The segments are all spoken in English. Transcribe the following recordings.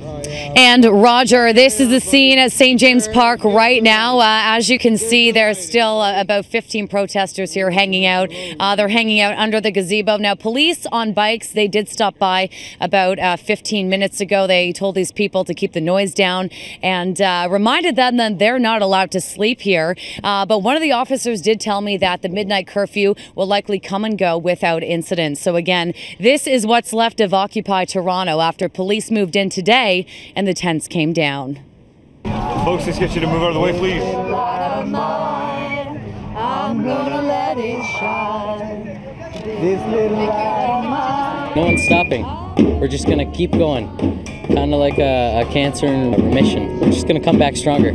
And Roger, this is the scene at St. James Park right now. Uh, as you can see, there's still uh, about 15 protesters here hanging out. Uh, they're hanging out under the gazebo. Now, police on bikes, they did stop by about uh, 15 minutes ago. They told these people to keep the noise down and uh, reminded them that they're not allowed to sleep here. Uh, but one of the officers did tell me that the midnight curfew will likely come and go without incident. So again, this is what's left of Occupy Toronto after police moved in today and the tents came down. Folks, let's get you to move out of the way, please. No one's stopping. We're just gonna keep going. Kind of like a, a cancer in remission. We're just gonna come back stronger.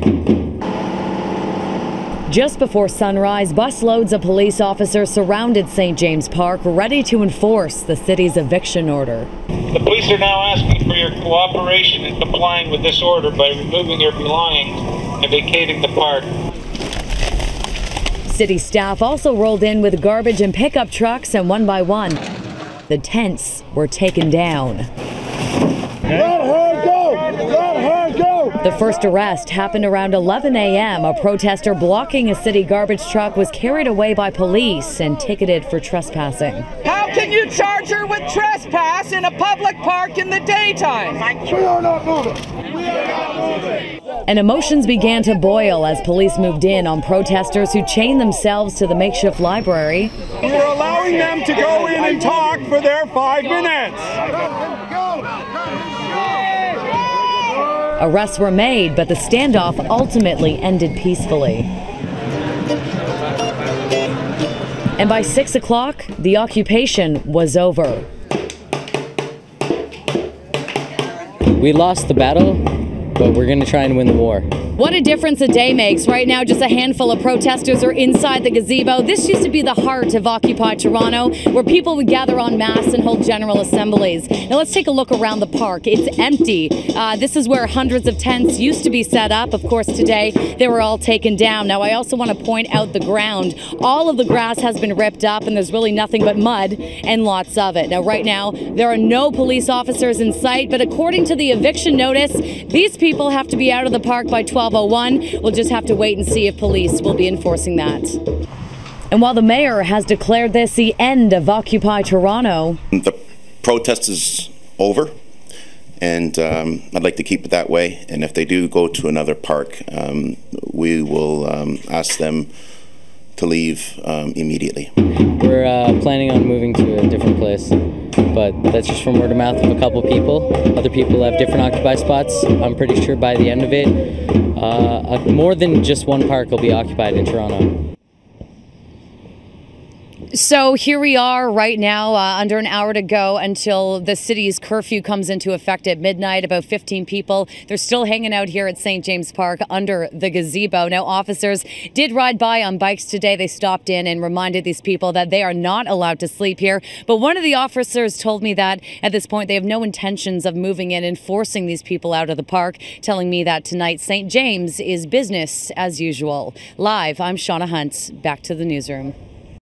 Just before sunrise, busloads of police officers surrounded St. James Park, ready to enforce the city's eviction order. The police are now asking for your cooperation in complying with this order by removing your belongings and vacating the park. City staff also rolled in with garbage and pickup trucks, and one by one, the tents were taken down. Let her go! Let her go! The first arrest happened around 11 a.m. A protester blocking a city garbage truck was carried away by police and ticketed for trespassing. How can you charge her with trespass in a public park in the daytime? We are not moving! We are not moving! And emotions began to boil as police moved in on protesters who chained themselves to the makeshift library. We're allowing them to go in and talk for their five minutes! Arrests were made, but the standoff ultimately ended peacefully. And by 6 o'clock, the occupation was over. We lost the battle, but we're gonna try and win the war. What a difference a day makes. Right now, just a handful of protesters are inside the gazebo. This used to be the heart of Occupy Toronto, where people would gather en masse and hold general assemblies. Now, let's take a look around the park. It's empty. Uh, this is where hundreds of tents used to be set up. Of course, today they were all taken down. Now, I also want to point out the ground. All of the grass has been ripped up, and there's really nothing but mud and lots of it. Now, right now, there are no police officers in sight, but according to the eviction notice, these people have to be out of the park by 12. 1201. We'll just have to wait and see if police will be enforcing that. And while the mayor has declared this the end of Occupy Toronto, The protest is over, and um, I'd like to keep it that way. And if they do go to another park, um, we will um, ask them to leave um, immediately. We're uh, planning on moving to a different place, but that's just from word of mouth of a couple people. Other people have different occupy spots. I'm pretty sure by the end of it, uh, uh, more than just one park will be occupied in Toronto. So here we are right now, uh, under an hour to go until the city's curfew comes into effect at midnight. About 15 people, they're still hanging out here at St. James Park under the gazebo. Now, officers did ride by on bikes today. They stopped in and reminded these people that they are not allowed to sleep here. But one of the officers told me that at this point they have no intentions of moving in and forcing these people out of the park, telling me that tonight St. James is business as usual. Live, I'm Shauna Hunt. Back to the newsroom.